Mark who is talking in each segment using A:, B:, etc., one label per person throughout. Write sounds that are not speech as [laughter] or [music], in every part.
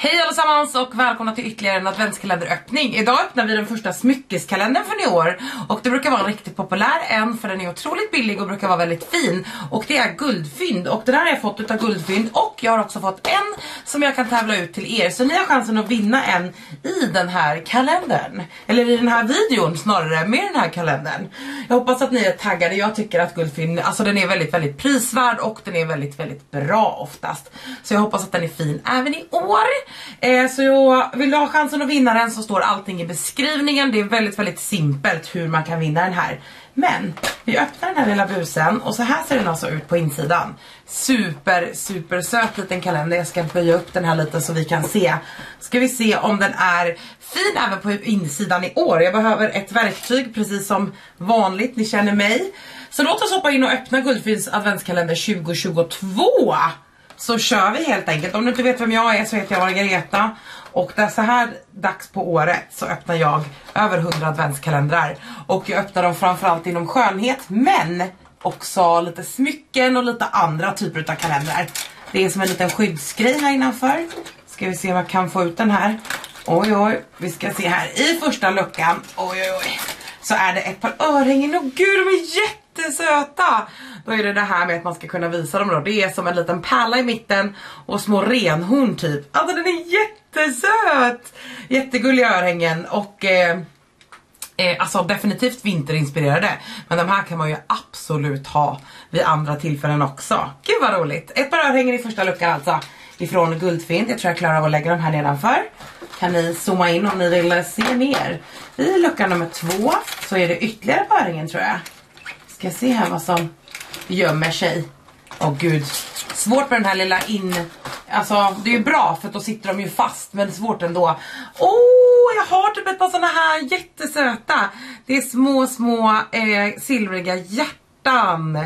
A: His allesammans och välkomna till ytterligare en adventskalenderöppning. Idag öppnar vi den första smyckeskalendern för i år. Och det brukar vara en riktigt populär. En för den är otroligt billig och brukar vara väldigt fin. Och det är guldfynd. Och den här har jag fått utav guldfynd. Och jag har också fått en som jag kan tävla ut till er. Så ni har chansen att vinna en i den här kalendern. Eller i den här videon snarare med den här kalendern. Jag hoppas att ni är taggade, jag tycker att guldfynd, alltså den är väldigt väldigt prisvärd och den är väldigt väldigt bra oftast. Så jag hoppas att den är fin även i år. Eh, så jag, vill du ha chansen att vinna den så står allting i beskrivningen. Det är väldigt, väldigt simpelt hur man kan vinna den här. Men vi öppnar den här lilla busen och så här ser den alltså ut på insidan. Super, super söt liten kalender. Jag ska böja upp den här lite så vi kan se. Ska vi se om den är fin även på insidan i år. Jag behöver ett verktyg precis som vanligt, ni känner mig. Så låt oss hoppa in och öppna Guldfins adventskalender 2022 så kör vi helt enkelt. Om du inte vet vem jag är så heter jag Margareta och det är så här dags på året så öppnar jag över 100 adventskalendrar och jag öppnar dem framförallt inom skönhet men också lite smycken och lite andra typer av kalendrar. Det är som en liten skyddsgrej här innanför. Ska vi se om jag kan få ut den här. Oj oj, vi ska se här i första luckan. Oj oj oj. Så är det ett par örhängen och gud de är jättesöta! Då är det det här med att man ska kunna visa dem då. Det är som en liten pärla i mitten och små renhorn typ. Alltså den är jättesöt! Jättegulliga örhängen och eh, eh, alltså definitivt vinterinspirerade. Men de här kan man ju absolut ha vid andra tillfällen också. Gud vad roligt! Ett par örhängen i första luckan alltså ifrån Guldfint. Jag tror jag klarar av att lägga dem här nedanför. Kan ni zooma in om ni vill se mer. I lucka nummer två så är det ytterligare på örhängen tror jag. Ska se här vad som gömmer sig. Åh gud. Svårt med den här lilla in... Alltså det är ju bra för då sitter de ju fast men svårt ändå. Åh, oh, jag har typ ett par såna här jättesöta. Det är små, små eh, silvriga hjärtan.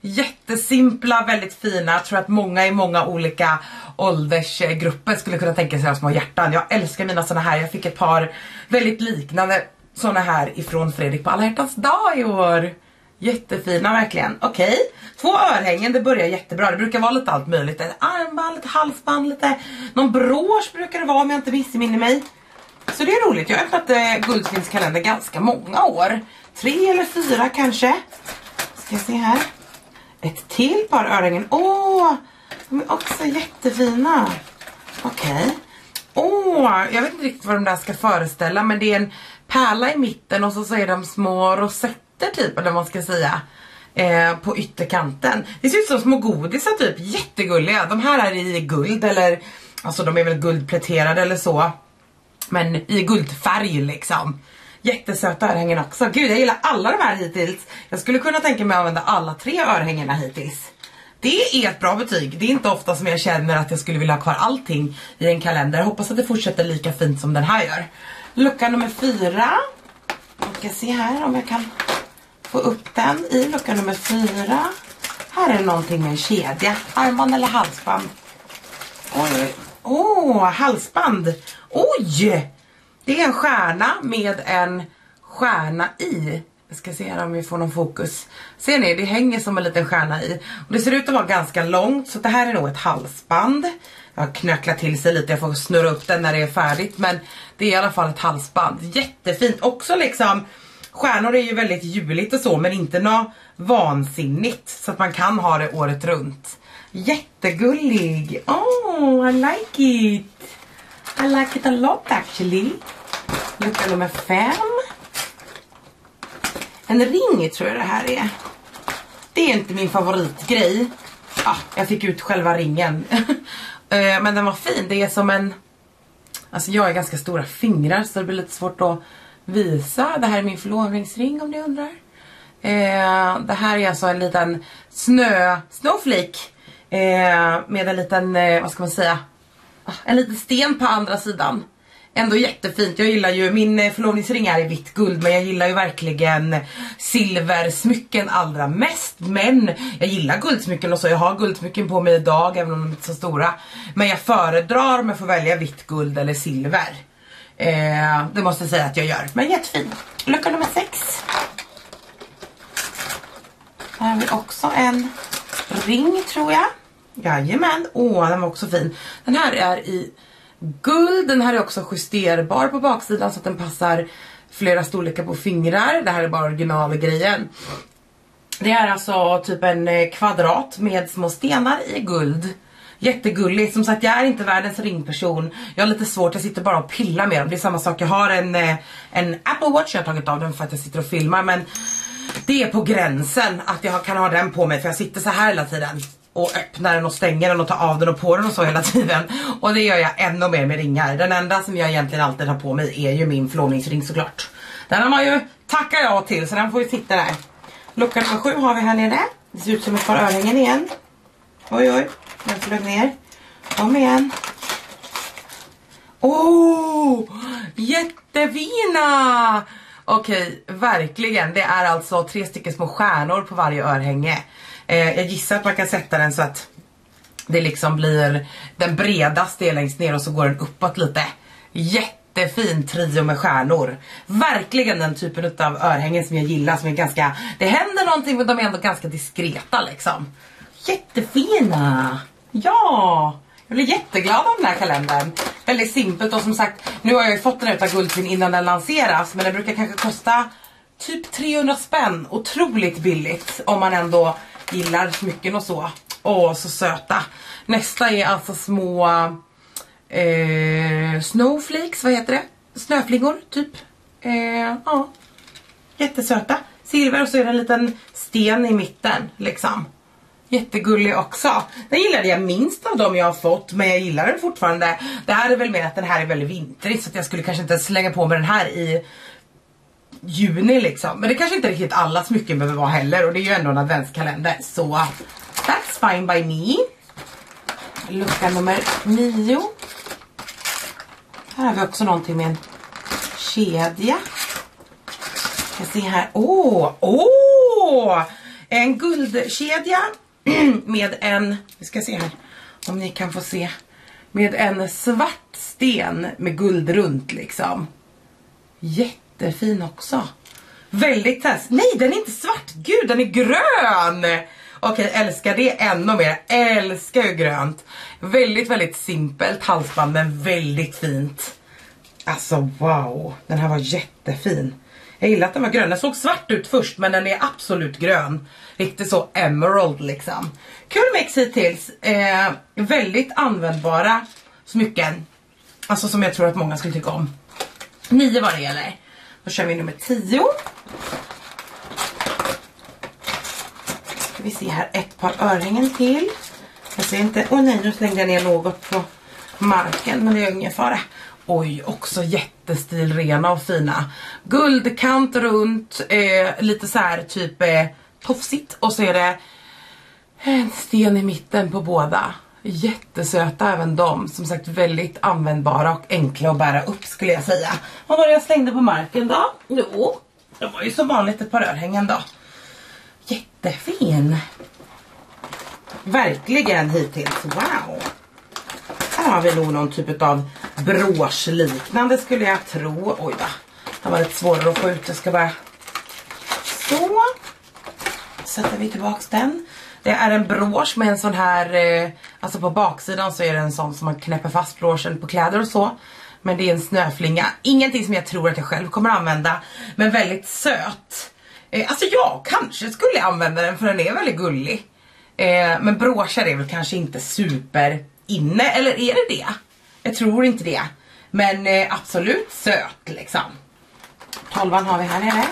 A: Jättesimpla, väldigt fina. Jag tror att många i många olika åldersgrupper skulle kunna tänka sig att små hjärtan. Jag älskar mina såna här. Jag fick ett par väldigt liknande såna här ifrån Fredrik på alla hjärtans dag i år. Jättefina verkligen. Okej, okay. två örhängen, det börjar jättebra. Det brukar vara lite allt möjligt. Ett armband, lite halsband, lite... Någon brosch brukar det vara om jag inte missminner mig. Så det är roligt. Jag har öppnat eh, Guldsvins kalender ganska många år. Tre eller fyra kanske. Ska se här. Ett till par örhängen. Åh, de är också jättefina. Okej. Okay. Åh, jag vet inte riktigt vad de där ska föreställa men det är en pärla i mitten och så, så är de små rosetter nötter typ eller vad man ska säga. Eh, på ytterkanten. Det ser ut som små godisar typ, jättegulliga. De här är i guld eller, alltså de är väl guldpläterade eller så. Men i guldfärg liksom. Jättesöta örhängen också. Gud jag gillar alla de här hittills. Jag skulle kunna tänka mig att använda alla tre örhängena hittills. Det är ett bra betyg. Det är inte ofta som jag känner att jag skulle vilja ha kvar allting i en kalender. Jag hoppas att det fortsätter lika fint som den här gör. Lucka nummer fyra. Jag ska se här om jag kan få upp den i lucka nummer fyra. Här är någonting med en kedja. Armband eller halsband. Oj, åh, oh, halsband. Oj! Det är en stjärna med en stjärna i. Jag ska se här om vi får någon fokus. Ser ni, det hänger som en liten stjärna i. Och det ser ut att vara ganska långt så det här är nog ett halsband. Jag har knöcklat till sig lite, jag får snurra upp den när det är färdigt. Men det är i alla fall ett halsband. Jättefint. Också liksom Stjärnor är ju väldigt juligt och så men inte något vansinnigt så att man kan ha det året runt. Jättegullig! Oh, I like it! I like it a lot actually. Lucka nummer fem. En ring tror jag det här är. Det är inte min favoritgrej. Ah, jag fick ut själva ringen. [laughs] Eh, men den var fin. Det är som en... Alltså jag har ganska stora fingrar så det blir lite svårt att visa. Det här är min förlovningsring om ni undrar. Eh, det här är alltså en liten snö, snowflake. Eh, med en liten, eh, vad ska man säga, en liten sten på andra sidan. Ändå jättefint. Jag gillar ju, min eh, förlovningsring är i vitt guld men jag gillar ju verkligen silversmycken allra mest. Men jag gillar guldsmycken och så. Jag har guldsmycken på mig idag även om de inte är så stora. Men jag föredrar om jag får välja vitt guld eller silver. Eh, det måste jag säga att jag gör. Men jättefin. Lucka nummer sex. Här har vi också en ring tror jag. Jajamän. Åh, den var också fin. Den här är i guld. Den här är också justerbar på baksidan så att den passar flera storlekar på fingrar. Det här är bara originalgrejen. Det är alltså typ en eh, kvadrat med små stenar i guld. Jättegullig, som sagt jag är inte världens ringperson. Jag har lite svårt, jag sitter bara och pillar med dem. Det är samma sak, jag har en, eh, en Apple Watch, jag har tagit av den för att jag sitter och filmar men det är på gränsen att jag kan ha den på mig för jag sitter så här hela tiden och öppnar den och stänger den och tar av den och på den och så hela [laughs] tiden. Och det gör jag ännu mer med ringar. Den enda som jag egentligen alltid har på mig är ju min förlovningsring såklart. Den har man ju tackat ja till så den får ju sitta där. Lucka nummer sju har vi här nere. Det ser ut som ett par örhängen igen. Oj oj, den flög ner. Kom igen. Oh, jättefina! Okej, verkligen. Det är alltså tre stycken små stjärnor på varje örhänge. Eh, jag gissar att man kan sätta den så att det liksom blir den bredaste längst ner och så går den uppåt lite. Jättefin trio med stjärnor. Verkligen den typen av örhängen som jag gillar som är ganska, det händer någonting men de är ändå ganska diskreta liksom. Jättefina! Ja! Jag blir jätteglad av den här kalendern. Väldigt simpelt och som sagt, nu har jag ju fått den utav Guldfin innan den lanseras men den brukar kanske kosta typ 300 spänn. Otroligt billigt om man ändå gillar smycken och så. Åh, så söta. Nästa är alltså små eh, snowflakes, vad heter det? Snöflingor, typ. Eh, ja, jättesöta. Silver och så är det en liten sten i mitten, liksom. Jättegullig också. Den gillade jag minst av dem jag har fått men jag gillar den fortfarande. Det här är väl mer att den här är väldigt vintrig så att jag skulle kanske inte slänga på mig den här i juni liksom. Men det kanske inte riktigt alla smycken behöver vara heller och det är ju ändå en adventskalender. Så that's fine by me. Lucka nummer nio. Här har vi också någonting med en kedja. Jag ser här, åh, oh, åh! Oh, en guldkedja [clears throat] med en, vi ska se här om ni kan få se, med en svart sten med guld runt liksom. Jättefin också. Väldigt test. Nej, den är inte svart. Gud, den är grön! Okej, älskar det ännu mer. Älskar ju grönt. Väldigt, väldigt simpelt halsband, men väldigt fint. Alltså wow, den här var jättefin. Jag gillar att den var grön. Den såg svart ut först, men den är absolut grön. Riktigt så emerald liksom. Kul mix hittills. Eh, väldigt användbara smycken. Alltså som jag tror att många skulle tycka om. Nio var det gäller. Då kör vi nummer 10. Ska vi se här, ett par örhängen till. Jag ser inte, åh oh nej nu slängde jag ner något på marken men det är ingen fara. Oj, också jättestilrena och fina. Guldkant runt, eh, lite så här typ eh, tofsigt och så är det en sten i mitten på båda. Jättesöta även de. Som sagt väldigt användbara och enkla att bära upp skulle jag säga. Vad var det jag slängde på marken då? Jo, det var ju som vanligt ett par örhängen då. Jättefin. Verkligen hittills. Wow. Här har vi nog någon typ av bråsliknande skulle jag tro. Oj då. Det var lite svårare att få ut. Jag ska bara... Så. Sätter vi tillbaks den. Det är en brosch med en sån här, eh, alltså på baksidan så är det en sån som man knäpper fast broschen på kläder och så. Men det är en snöflinga. Ingenting som jag tror att jag själv kommer använda. Men väldigt söt. Eh, alltså jag kanske skulle använda den för den är väldigt gullig. Eh, men broscher är väl kanske inte super inne, eller är det det? Jag tror inte det. Men eh, absolut söt liksom. Tolvan har vi här nere.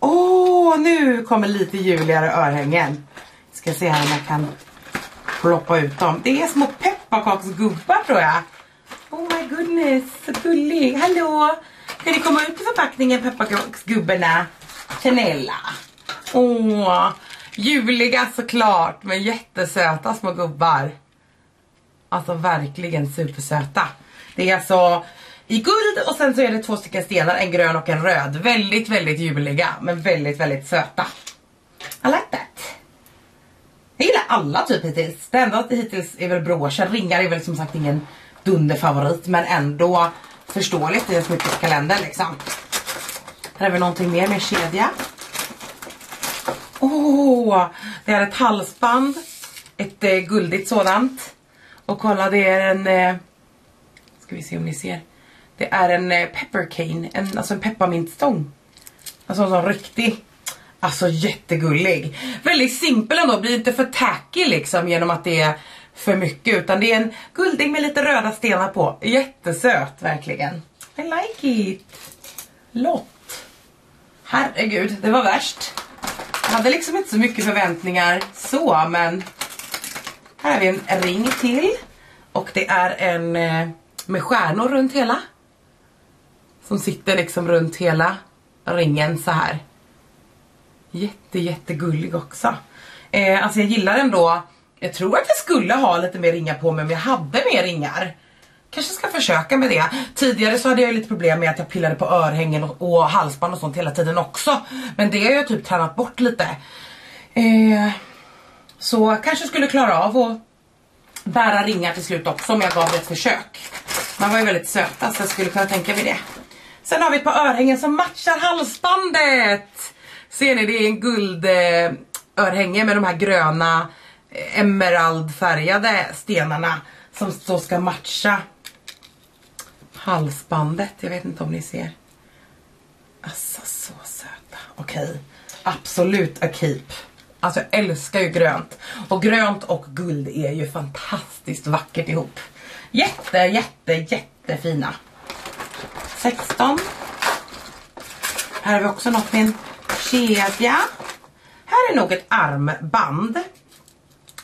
A: Åh, oh, nu kommer lite juligare örhängen. Ska se här om jag kan ploppa ut dem. Det är små pepparkaksgubbar tror jag. Oh my goodness, så gullig. Hallå! Kan det komma ut i förpackningen pepparkaksgubbarna? Chanella. Åh, oh, juliga såklart men jättesöta små gubbar. Alltså verkligen supersöta. Det är alltså i guld och sen så är det två stycken stenar, en grön och en röd. Väldigt, väldigt juliga men väldigt, väldigt söta. I like that. Jag gillar alla typ hittills. Det enda hittills är väl broschen. Ringar är väl som sagt ingen dunderfavorit men ändå förståeligt i en smyckeskalender liksom. Här har vi någonting mer med kedja. Åh, oh, det är ett halsband. Ett eh, guldigt sådant. Och kolla det är en, eh, ska vi se om ni ser. Det är en eh, peppercane, en, alltså en pepparmintstång. Alltså en sån riktig. Alltså jättegullig. Väldigt simpel ändå, blir inte för tacky liksom genom att det är för mycket. Utan det är en guldägg med lite röda stenar på. Jättesöt verkligen. I like it. Lott. Herregud, det var värst. Jag hade liksom inte så mycket förväntningar så men här har vi en ring till. Och det är en eh, med stjärnor runt hela. Som sitter liksom runt hela ringen så här. Jätte jättegullig också. Eh, alltså jag gillar ändå, jag tror att jag skulle ha lite mer ringar på mig om jag hade mer ringar. Kanske ska försöka med det. Tidigare så hade jag lite problem med att jag pillade på örhängen och, och halsband och sånt hela tiden också. Men det har jag typ tränat bort lite. Eh, så kanske skulle klara av att bära ringar till slut också om jag gav det ett försök. Man var ju väldigt söta så jag skulle kunna tänka mig det. Sen har vi ett par örhängen som matchar halsbandet. Ser ni, det är en guldörhänge eh, med de här gröna eh, emeraldfärgade stenarna som så ska matcha halsbandet. Jag vet inte om ni ser. Alltså så söta. Okej, okay. absolut a keep. Alltså jag älskar ju grönt. Och grönt och guld är ju fantastiskt vackert ihop. Jätte, jätte, jättefina. 16. Här har vi också något med en kedja. Här är nog ett armband.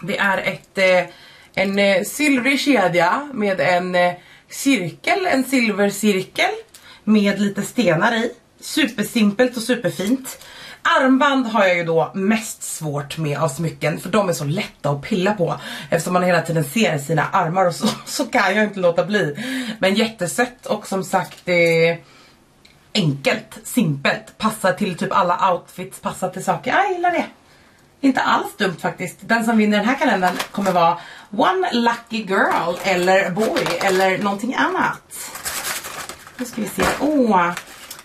A: Det är ett, eh, en eh, silvrig kedja med en eh, cirkel, en silvercirkel med lite stenar i. Supersimpelt och superfint. Armband har jag ju då mest svårt med av smycken för de är så lätta att pilla på. Eftersom man hela tiden ser sina armar och så, [laughs] så kan jag inte låta bli. Men jättesött och som sagt eh, enkelt, simpelt. Passar till typ alla outfits, passar till saker. Jag gillar det. Inte alls dumt faktiskt. Den som vinner den här kalendern kommer vara One Lucky Girl eller Boy eller någonting annat. Nu ska vi se. Åh,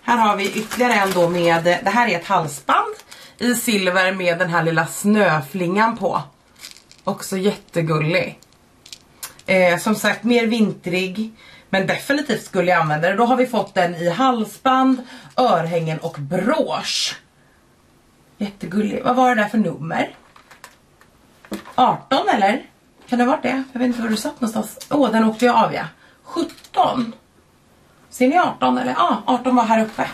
A: här har vi ytterligare en då med, det här är ett halsband i silver med den här lilla snöflingan på. Också jättegullig. Eh, som sagt, mer vintrig. Men definitivt skulle jag använda det. Då har vi fått den i halsband, örhängen och brosch. Jättegullig. Vad var det där för nummer? 18 eller? Kan det ha varit det? Jag vet inte var du satt någonstans. Åh, oh, den åkte jag av ja. 17. Ser ni 18 eller? Ja, ah, 18 var här uppe.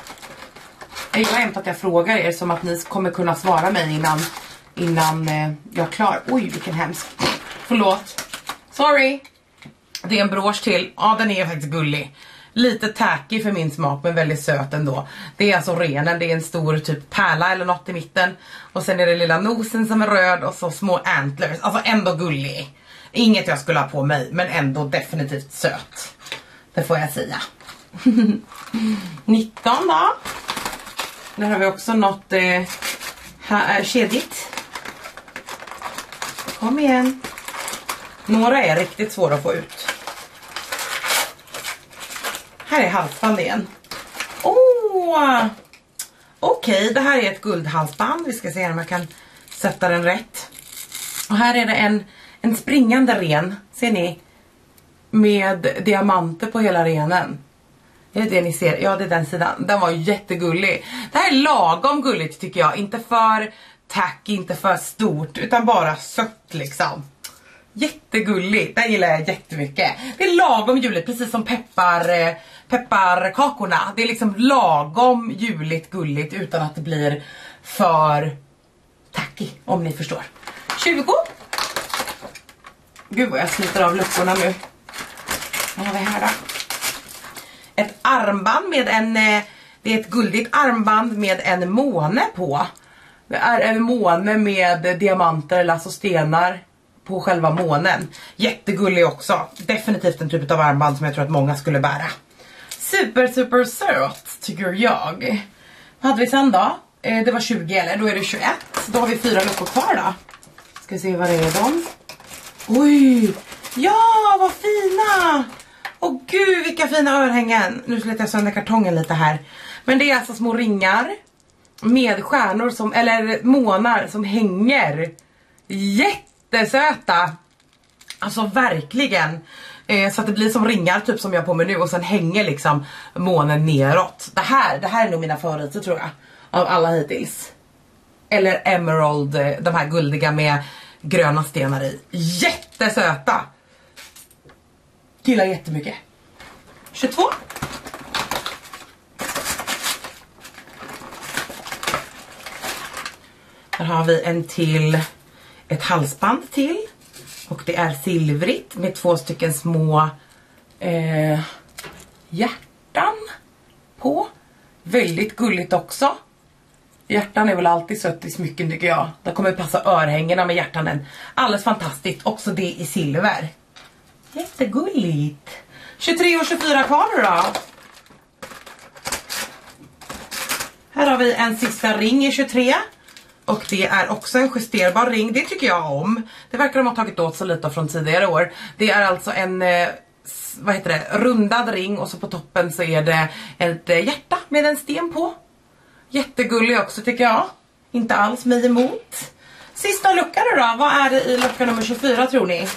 A: Jag gillar jämt att jag frågar er som att ni kommer kunna svara mig innan, innan eh, jag är klar. Oj, vilken hemsk. Förlåt. Sorry. Det är en brosch till. Ja, den är faktiskt gullig. Lite tacky för min smak men väldigt söt ändå. Det är alltså renen, det är en stor typ pärla eller något i mitten. Och sen är det lilla nosen som är röd och så små antlers. Alltså ändå gullig. Inget jag skulle ha på mig men ändå definitivt söt. Det får jag säga. [laughs] 19 då. Där har vi också något eh, här, eh, kedjigt. Kom igen. Några är riktigt svåra att få ut. Här är halsband igen. Åh! Oh! Okej, okay, det här är ett guldhalsband. Vi ska se om jag kan sätta den rätt. Och här är det en, en springande ren. Ser ni? Med diamanter på hela renen. Är det det ni ser? Ja, det är den sidan. Den var jättegullig. Det här är lagom gulligt tycker jag. Inte för tack, inte för stort, utan bara sött liksom. Jättegulligt, den gillar jag jättemycket. Det är lagom juligt, precis som peppar, eh, pepparkakorna. Det är liksom lagom juligt gulligt utan att det blir för tacky, om ni förstår. 20. Gud vad jag sliter av luckorna nu. Vad har vi här då? ett armband med en, eh, det är ett guldigt armband med en måne på. Det är en måne med diamanter eller alltså stenar på själva månen. Jättegullig också. Definitivt en typ av armband som jag tror att många skulle bära. Super super söt tycker jag. Vad hade vi sen då? Eh, det var 20 eller då är det 21. Då har vi fyra luckor kvar då. Ska se vad det är de. Oj! Ja, vad fina! Åh gud vilka fina örhängen. Nu slet jag sönder kartongen lite här. Men det är alltså små ringar med stjärnor som, eller månar som hänger. Jättesöta. Alltså verkligen. Eh, så att det blir som ringar typ som jag har på mig nu och sen hänger liksom månen neråt. Det här, det här är nog mina favoriter tror jag. Av alla hittills. Eller Emerald, eh, de här guldiga med gröna stenar i. Jättesöta! Gillar jättemycket. 22. Här har vi en till, ett halsband till. Och det är silvrigt med två stycken små eh, hjärtan på. Väldigt gulligt också. Hjärtan är väl alltid sött i smycken tycker jag. Det kommer passa örhängena med hjärtanen. Alldeles fantastiskt. Också det i silver. Jättegulligt. 23 och 24 kvar nu då. Här har vi en sista ring i 23. Och det är också en justerbar ring, det tycker jag om. Det verkar de ha tagit åt sig lite från tidigare år. Det är alltså en, eh, vad heter det, rundad ring och så på toppen så är det ett eh, hjärta med en sten på. Jättegullig också tycker jag. Inte alls mig emot. Sista luckan nu då, vad är det i lucka nummer 24 tror ni?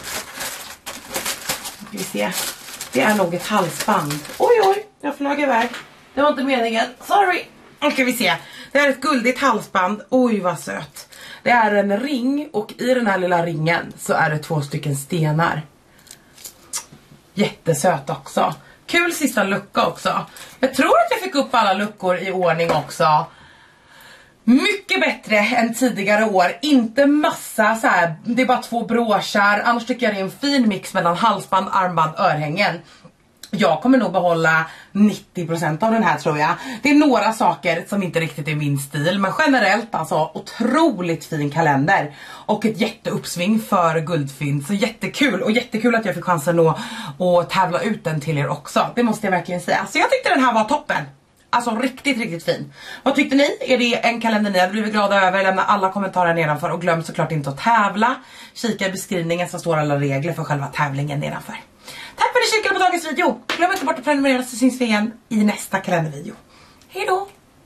A: Ska vi se. Det är nog ett halsband. Oj oj, jag flög iväg. Det var inte meningen, sorry. Nu ska vi se. Det är ett guldigt halsband. Oj vad söt. Det är en ring och i den här lilla ringen så är det två stycken stenar. Jättesöt också. Kul sista lucka också. Jag tror att jag fick upp alla luckor i ordning också. Mycket bättre än tidigare år, inte massa så här. det är bara två broschar, annars tycker jag det är en fin mix mellan halsband, armband, örhängen. Jag kommer nog behålla 90% av den här tror jag. Det är några saker som inte riktigt är min stil men generellt alltså otroligt fin kalender. Och ett jätteuppsving för guldfynd så jättekul och jättekul att jag fick chansen att, att tävla ut den till er också. Det måste jag verkligen säga. Så jag tyckte den här var toppen. Alltså riktigt, riktigt fin. Vad tyckte ni? Är det en kalender ni hade blivit glada över? Lämna alla kommentarer nedanför och glöm såklart inte att tävla. Kika i beskrivningen så står alla regler för själva tävlingen nedanför. Tack för att ni kikade på dagens video. Glöm inte bort att prenumerera så syns vi igen i nästa kalendervideo. Hejdå!